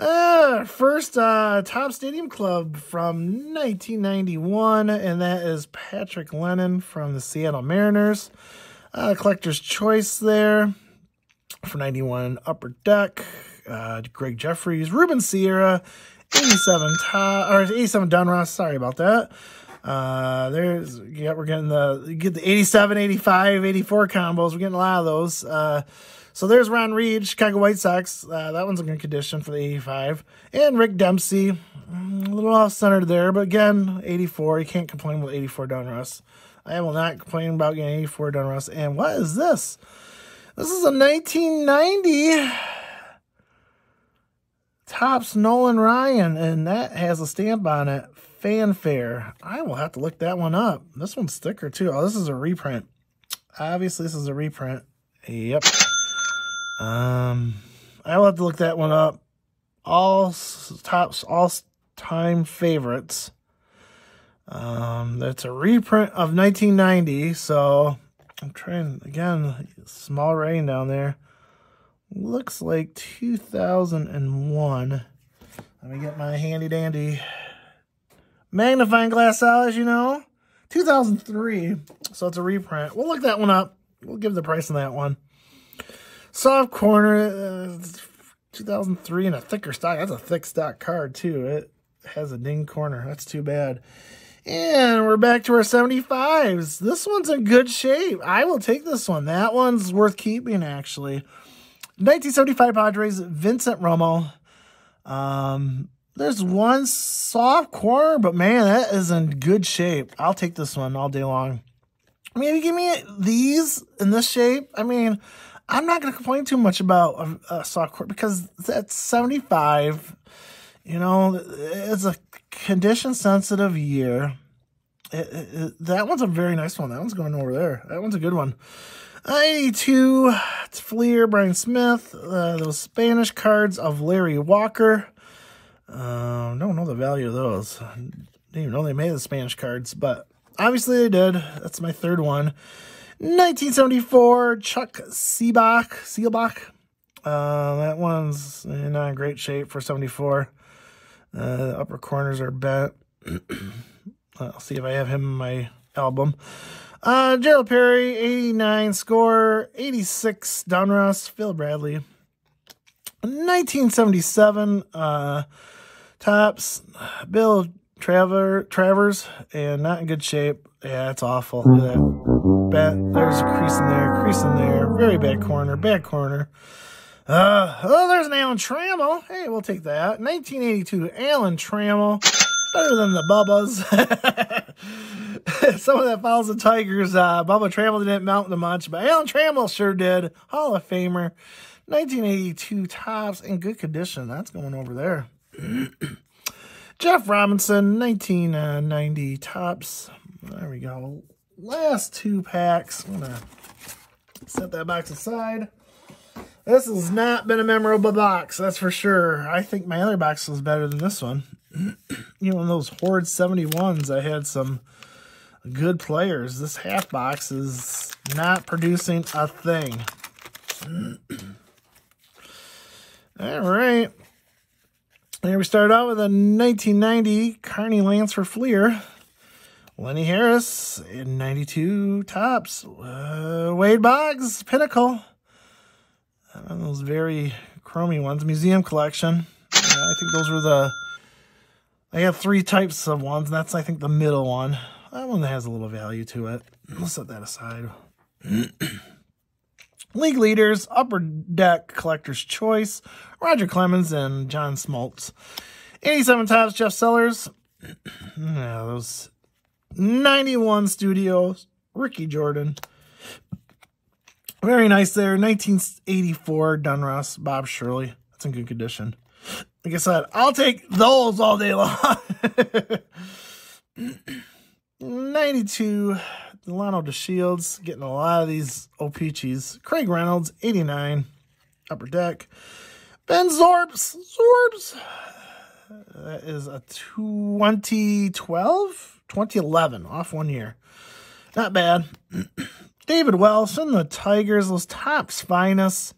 Uh, first uh, Topps Stadium Club from 1991, and that is Patrick Lennon from the Seattle Mariners. Uh, collector's choice there for 91 Upper Deck. Uh, Gregg Jefferies, Ruben Sierra, 87 top, or 87 Donruss. Sorry about that. Uh, there's yeah, we're getting the get the 87, 85, 84 combos. We're getting a lot of those. Uh, so there's Ron Reed, Chicago White Sox. Uh, that one's in good condition for the 85. And Rick Dempsey, mm, a little off centered there, but again, 84. You can't complain with 84 Donruss. I will not complain about getting 84 Donruss. And what is this? This is a 1990 Topps Nolan Ryan, and that has a stamp on it. Fanfare. I will have to look that one up. This one's thicker too. Oh, this is a reprint. Obviously, this is a reprint. Yep. Um, I will have to look that one up. All Topps, all time favorites. Um, that's a reprint of 1990. So I'm trying again. Small rain down there. Looks like 2001. Let me get my handy dandy magnifying glass out, as you know. 2003. So it's a reprint. We'll look that one up. We'll give the price on that one. Soft corner, uh, 2003 and a thicker stock. That's a thick stock card, too. It has a ding corner. That's too bad. And we're back to our 75s. This one's in good shape. I will take this one. That one's worth keeping, actually. 1975 Padres, Vincent Romo. Um, there's one soft corner, but man, that is in good shape. I'll take this one all day long. Maybe give me these in this shape. I mean, I'm not going to complain too much about a, a soft court because that's 75. You know, it's a condition sensitive year. It, it, it, that one's a very nice one. That one's going over there. That one's a good one. 82, it's Fleer, Brian Smith, uh, those Spanish cards of Larry Walker. Um, don't know the value of those. Didn't even know they made the Spanish cards, but obviously they did. That's my third one. 1974, Chuck Seelbach. Uh, that one's not in great shape for 74. Uh, upper corners are bent. I'll see if I have him in my album. Uh, Gerald Perry, 89 score, 86 Donruss, Phil Bradley. 1977, uh, Topps, Bill Traver, Travers, and not in good shape. Yeah, it's awful. Bad, there's a crease in there, crease in there. Very bad corner, bad corner. Uh, oh, there's an Alan Trammell. Hey, we'll take that. 1982, Alan Trammell. Better than the Bubbas. Someone that follows the Tigers, uh, Bubba Trammell didn't mount them much, but Alan Trammell sure did. Hall of Famer. 1982 Topps in good condition. That's going over there. Jeff Robinson, 1990 Topps. There we go. Last two packs. I'm going to set that box aside. This has not been a memorable box, that's for sure. I think my other box was better than this one. you know, in those Horde 71s, I had some good players. This half box is not producing a thing. All right. Here we start out with a 1990 Carney Lansford Fleer. Lenny Harris in 92 Topps. Uh, Wade Boggs, Pinnacle. Uh, those very chromy ones. Museum collection. Uh, I think those were the... I have three types of ones, and that's, I think, the middle one. That one has a little value to it. Let's set that aside. League leaders, Upper Deck Collector's Choice, Roger Clemens and John Smoltz. 87 Topps, Jeff Sellers. yeah, those 91 Studios, Ricky Jordan. Very nice there. 1984 Donruss, Bob Shirley. That's in good condition. Like I said, I'll take those all day long. 92 Delino DeShields, getting a lot of these O-Pee-Chees. Craig Reynolds, 89, Upper Deck. Ben Zorbs, Zorbs. That is a 2012, 2011, off one year. Not bad. David Wells and the Tigers, those Topps finest.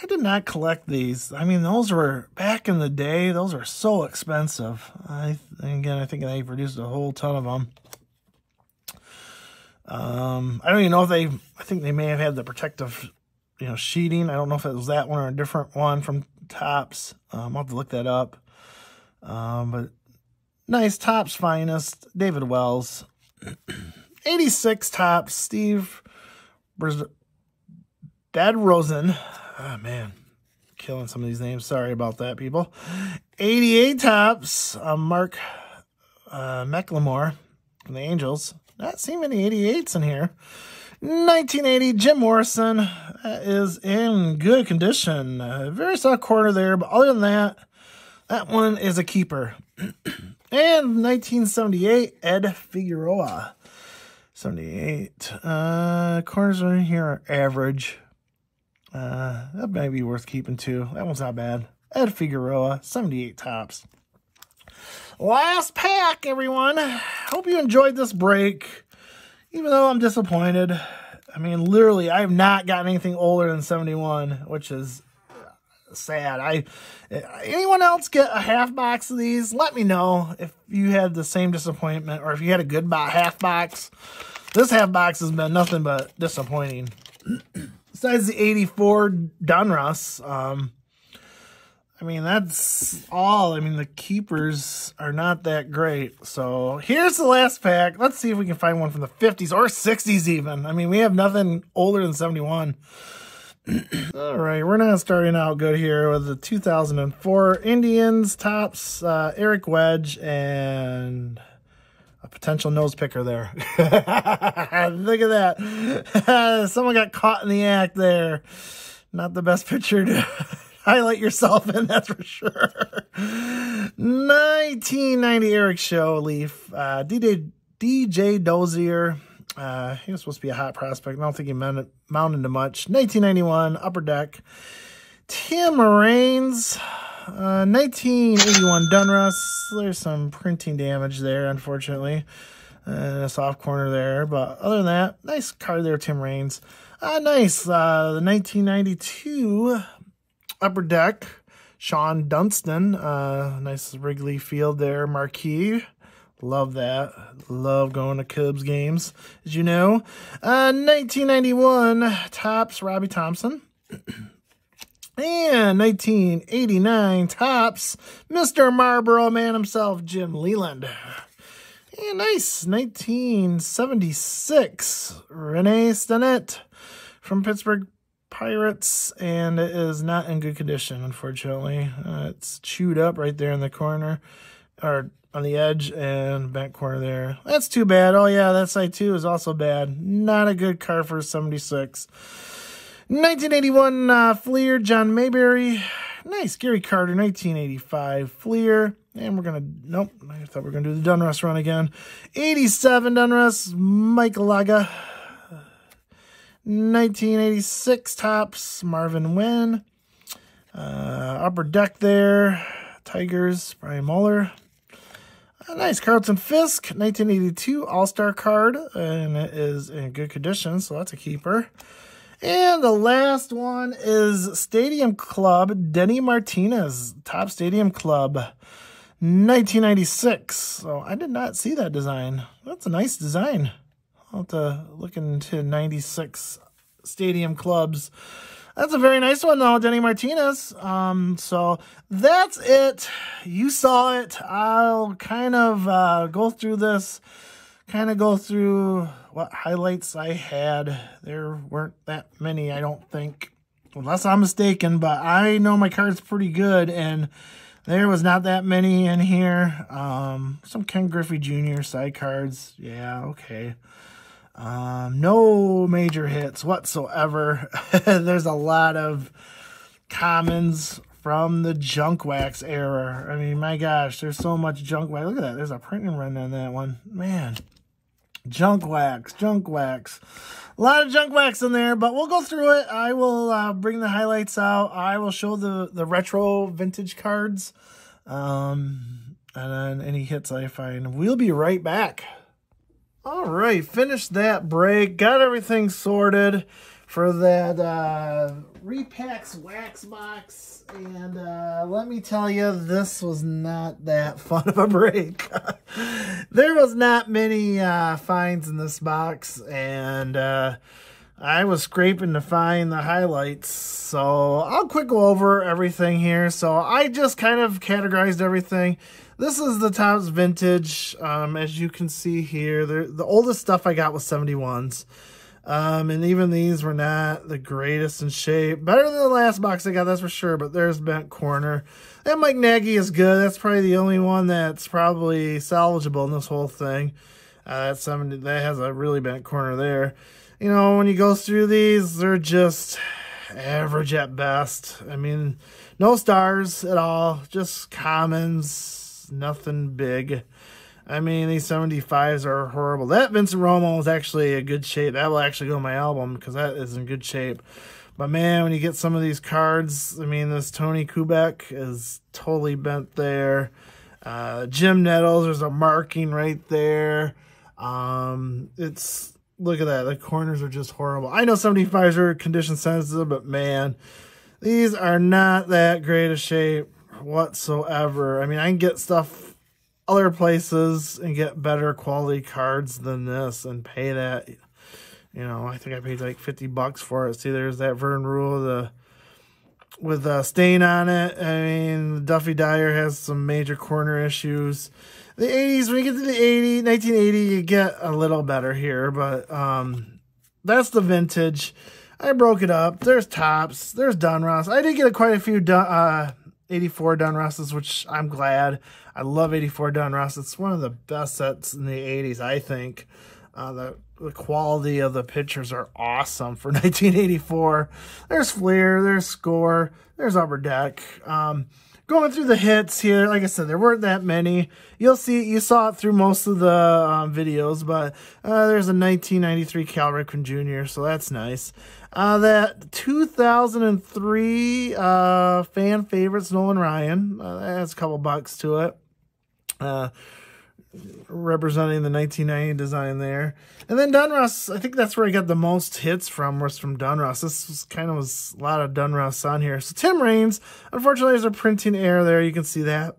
I did not collect these. I mean, those were back in the day. Those were so expensive. I again, I think they produced a whole ton of them. Um, I don't even know if they, I think they may have had the protective, you know, sheeting. I don't know if it was that one or a different one from Topps. Um, I'll have to look that up. Um, but nice Topps finest, David Wells. 86 Topps, Steve Dad Rosen. Oh, man. Killing some of these names. Sorry about that, people. 88 Topps, uh, Mark uh, McLemore from the Angels. Not seeing many 88s in here. 1980, Jim Morrison that is in good condition. Uh, very soft corner there, but other than that, that one is a keeper. and 1978, Ed Figueroa. 78. Uh, corners in here are average. Uh, that might be worth keeping too. That one's not bad. Ed Figueroa, 78 Topps. Last pack, everyone. Hope you enjoyed this break. Even though I'm disappointed. I mean, literally, I have not gotten anything older than 71, which is sad. I anyone else get a half box of these? Let me know if you had the same disappointment or if you had a good half box. This half box has been nothing but disappointing. Besides the 84 Donruss, um, I mean, that's all. I mean, the keepers are not that great. So here's the last pack. Let's see if we can find one from the 50s or 60s even. I mean, we have nothing older than 71. All right, we're not starting out good here with the 2004 Indians Topps uh, Eric Wedge, and a potential nose picker there. Look at that. Someone got caught in the act there. Not the best picture to highlight yourself in, that's for sure. 1990 Eric Show Leaf. Uh, DJ, DJ Dozier. Uh, he was supposed to be a hot prospect. I don't think he mounted, mounted to much. 1991 Upper Deck. Tim Raines. Uh, 1981 Donruss. There's some printing damage there, unfortunately. Uh, a soft corner there. But other than that, nice card there, Tim Raines. Uh, nice. Uh, the 1992 Upper Deck, Shawon Dunston. Uh, nice Wrigley Field there, marquee. Love that. Love going to Cubs games, as you know. Uh, 1991, Topps Robby Thompson. and 1989, Topps Mr. Marlboro Man himself, Jim Leyland. And nice, 1976, Rennie Stennett from Pittsburgh Pirates, and it is not in good condition, unfortunately. Uh, it's chewed up right there in the corner, or on the edge and back corner there. That's too bad. Oh, yeah, that side too is also bad. Not a good car for 76. 1981 uh, Fleer, John Mayberry. Nice, Gary Carter, 1985 Fleer. And we're going to, nope, I thought we were going to do the Donruss run again. 87 Donruss, Mike Laga. 1986 Topps, Marvin Wynn. Uh, upper deck there, Tigers, Brian Moehler. A nice Carlton Fisk, 1982 All-Star card, and it is in good condition, so that's a keeper. And the last one is Stadium Club, Denny Martinez, top Stadium Club, 1996. So I did not see that design. That's a nice design. I'll have to look into 96 Stadium Clubs. That's a very nice one, though, Denny Martinez. Um, so that's it. You saw it. I'll kind of uh, go through this, kind of go through what highlights I had. There weren't that many, I don't think, unless I'm mistaken, but I know my card's pretty good, and there was not that many in here. Um, some Ken Griffey Jr. side cards. Yeah, okay. Um, no major hits whatsoever. There's a lot of commons from the junk wax era. I mean, my gosh, there's so much junk wax. Look at that. There's a printing run on that one. Man, junk wax, junk wax. A lot of junk wax in there, but we'll go through it. I will uh, bring the highlights out. I will show the, the retro vintage cards. Um, and then any hits I find. We'll be right back. All right, finished that break. Got everything sorted for that uh, Repacks Wax Box. And uh, let me tell you, this was not that fun of a break. there was not many uh, finds in this box. And uh, I was scraping to find the highlights. So I'll quick go over everything here. So I just kind of categorized everything. This is the Topps Vintage. Um, as you can see here, the oldest stuff I got was 71s. Um, and even these were not the greatest in shape. Better than the last box I got, that's for sure. But there's Bent Corner. And Mike Nagy is good. That's probably the only one that's probably salvageable in this whole thing. Uh, that's 70, that has a really bent corner there. You know, when you go through these, they're just average at best. I mean, no stars at all. Just commons nothing big. I mean, these 75s are horrible. That Vincent Romo is actually a good shape. That will actually go on my album because that is in good shape. But man, when you get some of these cards, I mean, this Tony Kubek is totally bent there. Uh, Jim Nettles, there's a marking right there. Um, it's look at that. The corners are just horrible. I know 75s are condition sensitive, but man, these are not that great a shape whatsoever. I mean, I can get stuff other places and get better quality cards than this and pay that. You know, I think I paid like 50 bucks for it. See, there's that Vern Ruhle the with a stain on it. I mean, Duffy Dyer has some major corner issues. The 80s, when you get to the 80, 1980, you get a little better here, but um, that's the vintage. I broke it up. There's Topps. There's Donruss. I did get a, quite a few uh, 84 Donrusses, which I'm glad. I love 84 Donruss. It's one of the best sets in the 80s, I think. Uh, the, the quality of the pictures are awesome for 1984. There's Fleer, there's Score, there's Upper Deck. Um, going through the hits here, like I said, there weren't that many. You'll see, you saw it through most of the um, videos, but uh, there's a 1993 Cal Ripken Jr., so that's nice. Uh, that 2003 uh, fan favorites, Nolan Ryan, uh, that has a couple bucks to it. Uh, representing the 1990 design there. And then Donruss, I think that's where I got the most hits from, was from Donruss. This was kind of was a lot of Donruss on here. So Tim Raines, unfortunately, there's a printing error there. You can see that.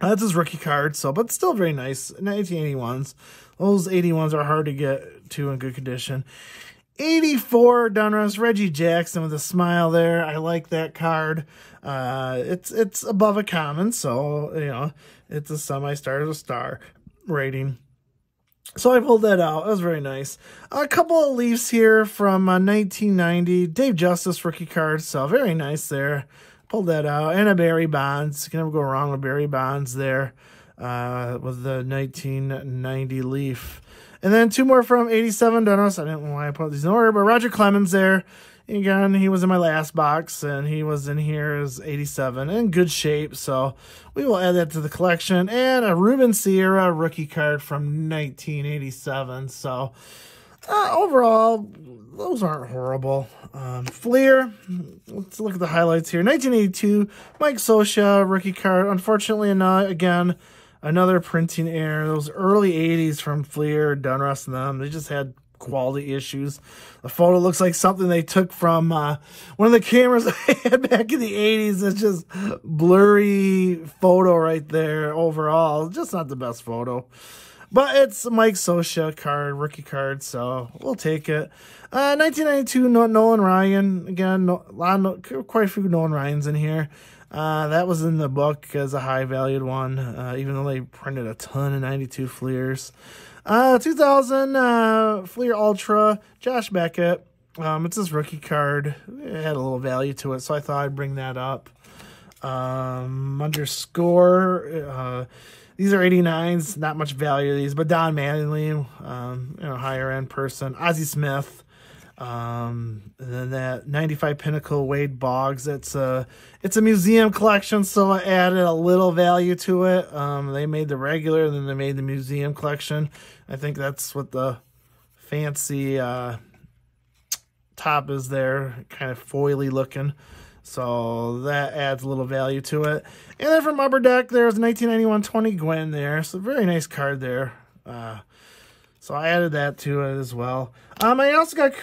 That's his rookie card, so but still very nice. 1981s. Those 81s are hard to get to in good condition. 84 Donruss, Reggie Jackson with a smile there. I like that card. Uh, it's it's above a common, so you know it's a semi-star to a star rating. So I pulled that out. That was very nice. A couple of Leafs here from uh, 1990. Dave Justice rookie card, so very nice there. Pulled that out. And a Barry Bonds. You can never go wrong with Barry Bonds there uh, with the 1990 Leaf. And then two more from 87 Donruss. I didn't know why I put these in order, but Roger Clemens there. Again, he was in my last box, and he was in here as 87 in good shape. So we will add that to the collection. And a Ruben Sierra rookie card from 1987. So uh, overall, those aren't horrible. Um, Fleer, let's look at the highlights here. 1982, Mike Scioscia rookie card. Unfortunately not, again, another printing error. Those early 80s from Fleer, Donruss, and them, they just had quality issues. The photo looks like something they took from uh, one of the cameras I had back in the 80s. It's just blurry photo right there overall. Just not the best photo. But it's Mike Scioscia card, rookie card, so we'll take it. Uh, 1992 Nolan Ryan. Again, no, quite a few Nolan Ryans in here. Uh, that was in the book as a high valued one, uh, even though they printed a ton of 92 Fleers. Uh, 2000 uh, Fleer Ultra, Josh Beckett. Um, it's his rookie card. It had a little value to it, so I thought I'd bring that up. Um, underscore. Uh, these are 89s, not much value to these, but Don Mattingly, um, you know, higher end person. Ozzie Smith. Um, and then that 95 Pinnacle Wade Boggs. It's a it's a museum collection, so I added a little value to it. Um, they made the regular, then they made the museum collection. I think that's what the fancy uh, top is there, kind of foily looking. So that adds a little value to it. And then from Upper Deck, there's 1991 Tony Gwynn there. So very nice card there. Uh, so I added that to it as well. Um, I also got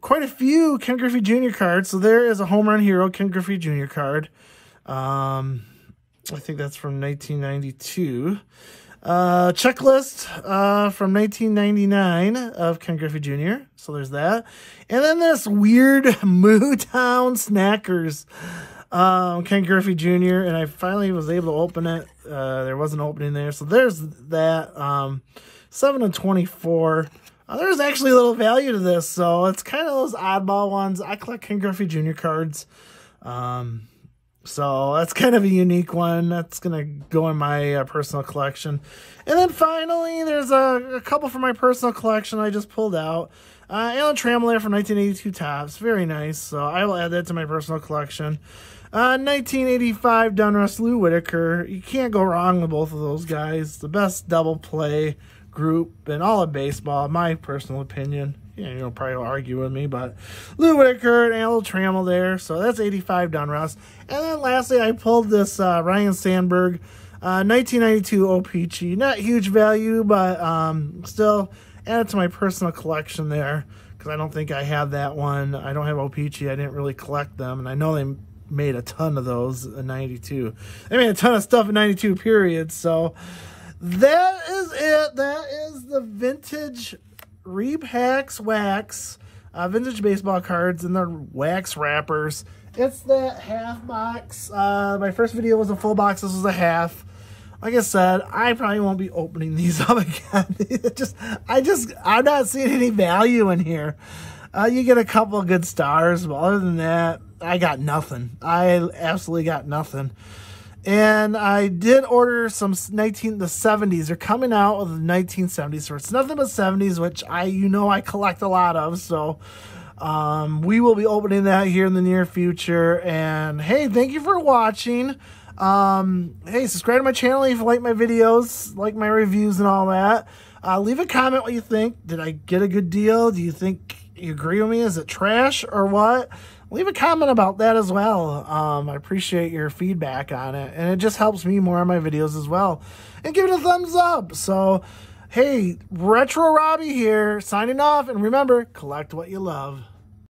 quite a few Ken Griffey Jr. cards. So there is a Home Run Hero Ken Griffey Jr. card. Um, I think that's from 1992. Uh, checklist uh, from 1999 of Ken Griffey Jr. So there's that. And then this weird Mootown Snackers um, Ken Griffey Jr. And I finally was able to open it. Uh, there was an opening there. So there's that. Um, 7 and 24. Uh, there's actually a little value to this, so it's kind of those oddball ones. I collect Ken Griffey Jr. cards. Um, so that's kind of a unique one. That's going to go in my uh, personal collection. And then finally, there's a, a, couple from my personal collection I just pulled out. Uh, Alan Trammell from 1982 Topps. Very nice. So I will add that to my personal collection. Uh, 1985 Donruss Lou Whitaker. You can't go wrong with both of those guys. The best double play group in all of baseball, my personal opinion. Yeah, you'll probably argue with me, but Lou Whitaker and Al Trammell there. So that's 85 Donruss. And then lastly, I pulled this uh, Ryne Sandberg uh, 1992 O-Pee-Chee. Not huge value, but um, still added to my personal collection there because I don't think I have that one. I don't have O-Pee-Chee. I didn't really collect them, and I know they made a ton of those in 92. They made a ton of stuff in 92 period, so that is it. That is the vintage Repacks Wax, uh, vintage baseball cards in their wax wrappers. It's that half box. Uh, my first video was a full box. This was a half. Like I said, I probably won't be opening these up again. just, I just, I'm not seeing any value in here. Uh, you get a couple of good stars, but other than that, I got nothing. I absolutely got nothing. And I did order some 19 the 70s. They're coming out of the 1970s, so it's nothing but 70s, which I you know I collect a lot of. So um, we will be opening that here in the near future. And hey, thank you for watching. Um, hey, subscribe to my channel if you like my videos, like my reviews and all that. Uh, leave a comment what you think. Did I get a good deal? Do you think you agree with me? Is it trash or what? Leave a comment about that as well. Um, I appreciate your feedback on it, and it just helps me more on my videos as well. And give it a thumbs up. So, hey, Retro Robbie here, signing off, and remember, collect what you love.